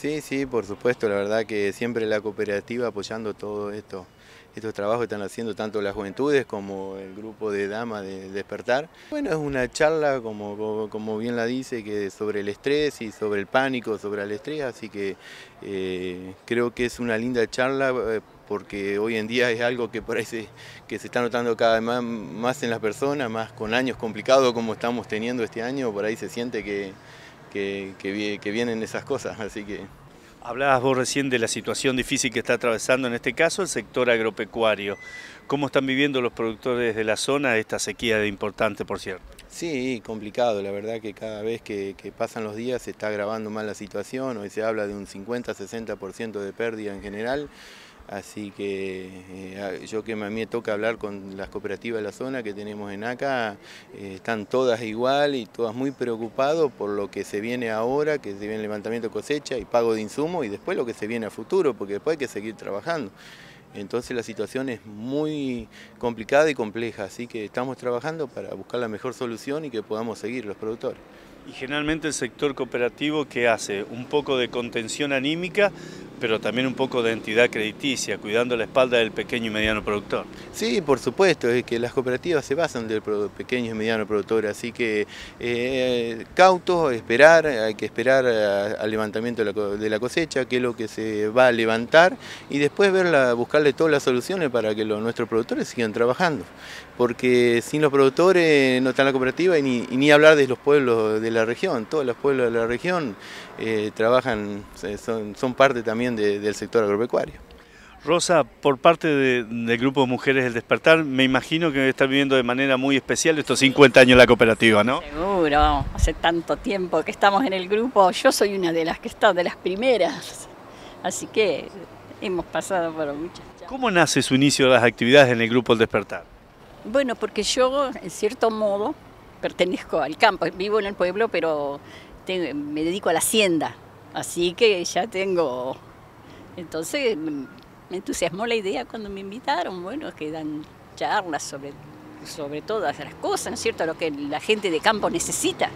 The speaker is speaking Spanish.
Sí, sí, por supuesto, la verdad que siempre la cooperativa apoyando todo esto, estos trabajos que están haciendo tanto las juventudes como el grupo de damas de Despertar. Bueno, es una charla, como, como bien la dice, que sobre el estrés y sobre el pánico, sobre el estrés, así que eh, creo que es una linda charla eh, porque hoy en día es algo que parece que se está notando cada vez más, más en las personas, más con años complicados como estamos teniendo este año, por ahí se siente que, que, que vienen esas cosas, así que... Hablabas vos recién de la situación difícil que está atravesando en este caso el sector agropecuario. ¿Cómo están viviendo los productores de la zona esta sequía de importante, por cierto? Sí, complicado, la verdad que cada vez que, pasan los días se está agravando más la situación, hoy se habla de un 50-60% de pérdida en general, así que eh, yo que a mí me toca hablar con las cooperativas de la zona que tenemos en acá, eh, están todas igual y todas muy preocupadas por lo que se viene ahora, que se viene el levantamiento de cosecha y pago de insumo y después lo que se viene a futuro, porque después hay que seguir trabajando. Entonces la situación es muy complicada y compleja, así que estamos trabajando para buscar la mejor solución y que podamos seguir los productores. Y generalmente el sector cooperativo que hace un poco de contención anímica, pero también un poco de entidad crediticia, cuidando la espalda del pequeño y mediano productor. Sí, por supuesto, es que las cooperativas se basan del pequeño y mediano productor, así que eh, cautos, esperar, hay que esperar al levantamiento de la cosecha, que es lo que se va a levantar, y después buscarle todas las soluciones para que nuestros productores sigan trabajando, porque sin los productores no está la cooperativa y ni, hablar de los pueblos de la región, todos los pueblos de la región eh, trabajan, son, son parte también del sector agropecuario. Rosa, por parte del Grupo de Mujeres del Despertar, me imagino que está viviendo de manera muy especial estos 50 años la cooperativa, ¿no? Seguro, hace tanto tiempo que estamos en el grupo, yo soy una de las que está, de las primeras, así que hemos pasado por muchas. ¿Cómo nace su inicio de las actividades en el Grupo del Despertar? Bueno, porque yo, en cierto modo, pertenezco al campo, vivo en el pueblo, pero me dedico a la hacienda, así que ya tengo entonces me entusiasmó la idea cuando me invitaron, bueno, que dan charlas sobre, sobre todas las cosas, ¿no es cierto?, lo que la gente de campo necesita.